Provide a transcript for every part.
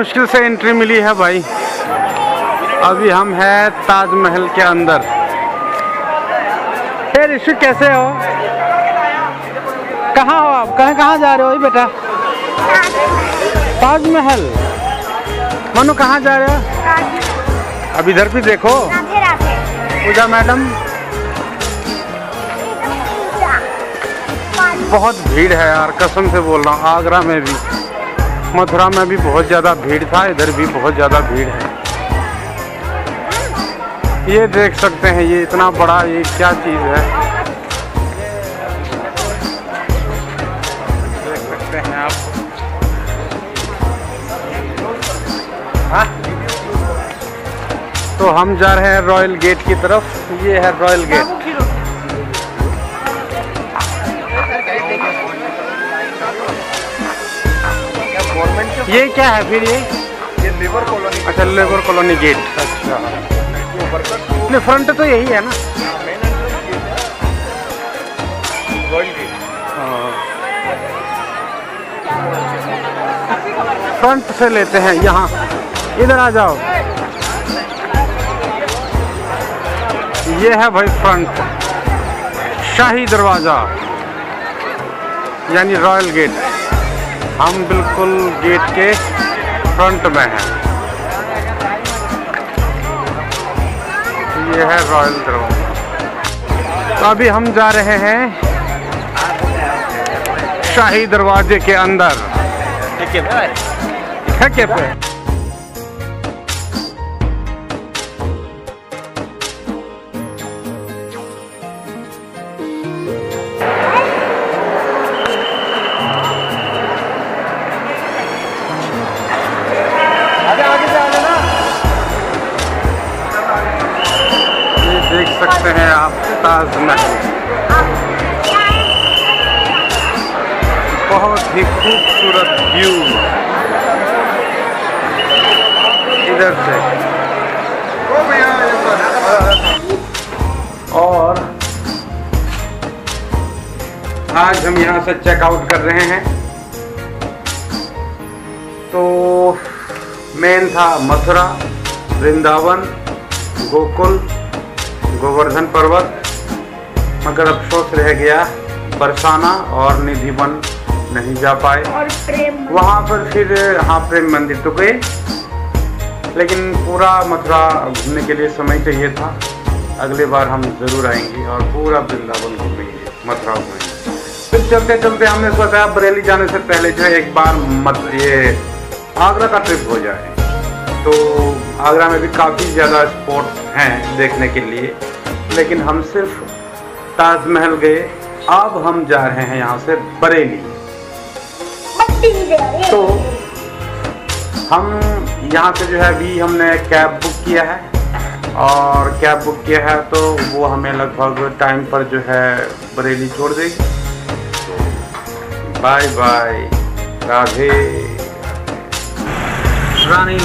मुश्किल से एंट्री मिली है भाई। अभी हम हैं ताजमहल के अंदर। हे ऋषि, कैसे हो? कहाँ हो आप? कहाँ कहाँ जा रहे हो बेटा? ताजमहल। मनु, कहाँ जा रहे हो? अब इधर भी देखो। पूजा मैडम। बहुत भीड़ है यार, कसम से बोल रहा हूँ, आगरा में भी। मथुरा में भी बहुत ज़्यादा भीड़ था, इधर भी बहुत ज़्यादा भीड़ है। ये देख सकते हैं, ये इतना बड़ा, ये क्या चीज़ है? देख सकते हैं आप। हाँ? तो हम जा रहे हैं रॉयल गेट की तरफ़। ये है रॉयल गेट। ये क्या है फिर ये? ये लेबर कॉलोनी अच्छा लेबर कॉलोनी गेट। अच्छा। नहीं फ्रंट तो यही है ना? फ्रंट से लेते हैं यहाँ। इधर आ जाओ। ये है भाई फ्रंट शाही दरवाज़ा यानी रॉयल गेट हम बिल्कुल गेट के फ्रंट में हैं। ये है रॉयल दरवाज़ा तो अभी हम जा रहे हैं शाही दरवाजे के अंदर। ठेके पे। आप ताजमहल बहुत ही खूबसूरत व्यू इधर से। और आज हम यहाँ से चेकआउट कर रहे हैं। तो मेन था मथुरा, वृंदावन, गोकुल, गोवर्धन पर्वत। मगर अफसोस रह गया बरसाना और निधि निधिवन नहीं जा पाए। और प्रेम वहाँ पर फिर हाँ प्रेम मंदिर तो गए लेकिन पूरा मथुरा घूमने के लिए समय चाहिए था। अगले बार हम ज़रूर आएँगे और पूरा वृंदावन घूमेंगे मथुरा घूमेंगे। फिर चलते चलते हमने सोचा बरेली जाने से पहले जो है एक बार मत ये आगरा का ट्रिप हो जाए। तो आगरा में भी काफ़ी ज़्यादा स्पॉट हैं देखने के लिए लेकिन हम सिर्फ़ ताजमहल गए। अब हम जा रहे हैं यहाँ से बरेली। तो हम यहाँ से जो है अभी हमने कैब बुक किया है। और कैब बुक किया है तो वो हमें लगभग टाइम पर जो है बरेली छोड़ देगी। Bye bye, Radhe. रानी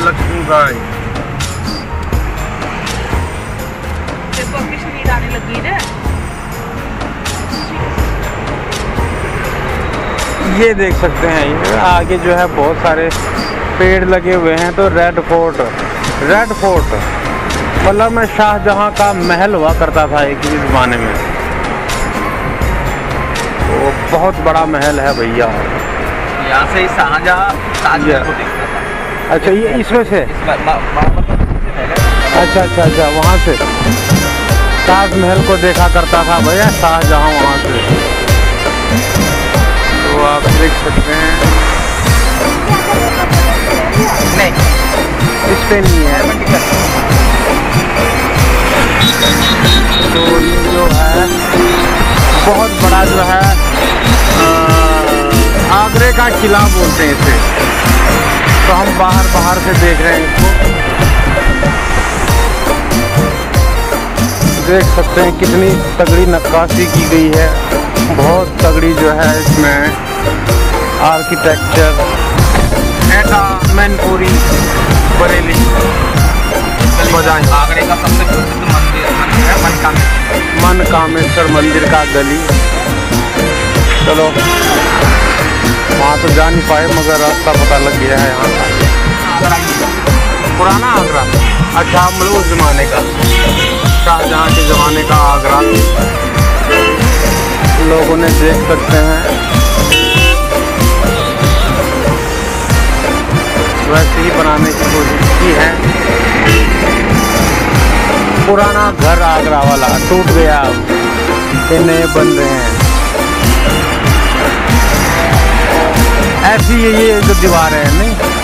शरीर आने लगी ना। ये देख सकते हैं ये आगे जो है बहुत सारे पेड़ लगे हुए हैं तो रेड फोर्ट रेड फोर्ट मतलब में शाहजहां का महल हुआ करता था एक ही ज़माने में। तो बहुत बड़ा महल है भैया। यहाँ से ही शाहजहाँ अच्छा ये इसमें से? पहले। अच्छा अच्छा अच्छा वहाँ से। ताजमहल को देखा करता था भैया शाहजहाँ वहाँ। तो आप देख सकते हैं। नहीं। इस पे नहीं है। तो ये जो है बहुत बड़ा जो है आगरे का किला बोलते हैं इसे। तो हम बाहर बाहर से देख रहे हैं इसको। देख सकते हैं कितनी तगड़ी नक्काशी की गई है। बहुत तगड़ी जो है इसमें आर्किटेक्चर एटा मैनपुरी बरेली आगरे का सबसे प्रसिद्ध मंदिर है मनकामेश्वर मन कामेश्वर मंदिर का गली चलो, वहाँ तो जा नहीं पाए, मगर रास्ता पता लग गया है यहाँ का। पुराना आगरा अच्छा मतलब जमाने का। शाहजहाँ के ज़माने का आगरा। लोगों ने देख सकते हैं। वैसे ही बनाने की कोशिश की है। पुराना घर आगरा वाला टूट गया। ये नए बन रहे हैं। ऐसी ये जो दीवार है, नहीं?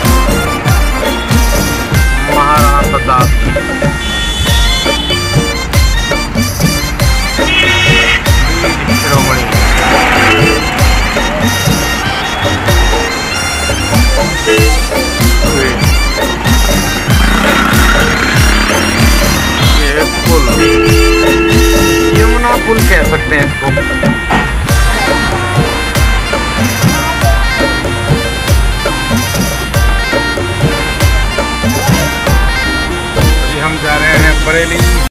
सकते हैं इसको। हम जा रहे हैं बरेली।